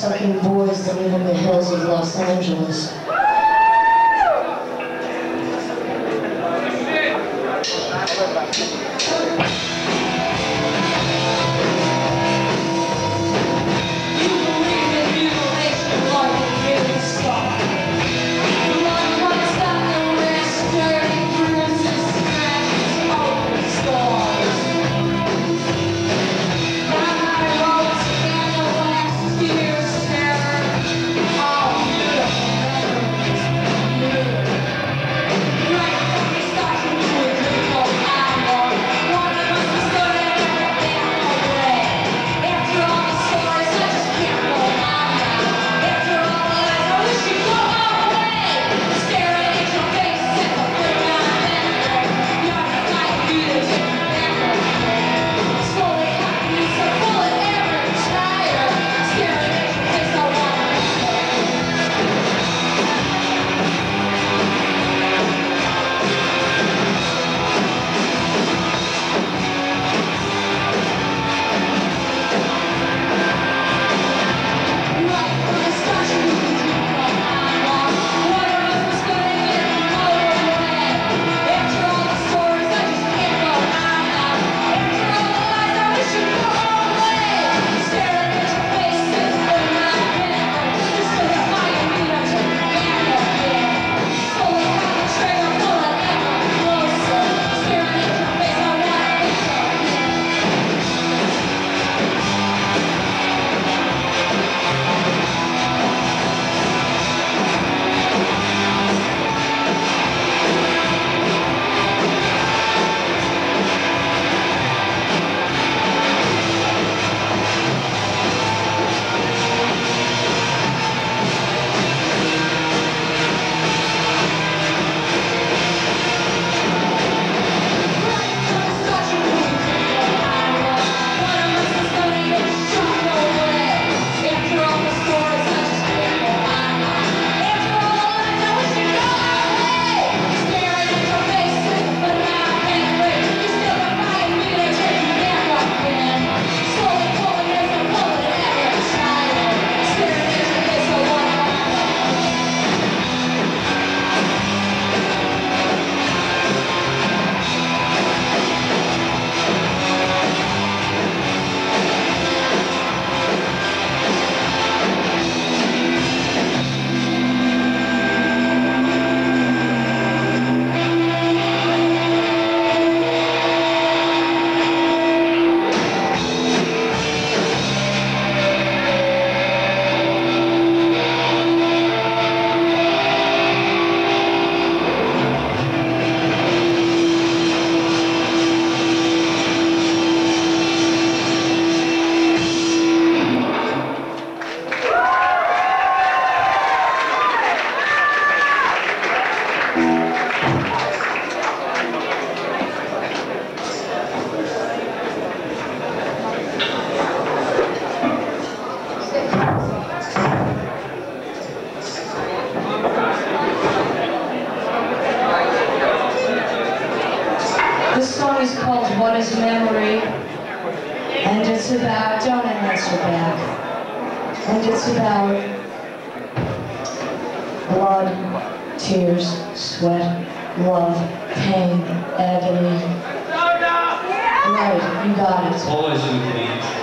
blood-sucking boys that live in the hills of Los Angeles. Love, pain, agony. Right, you got it. Always in the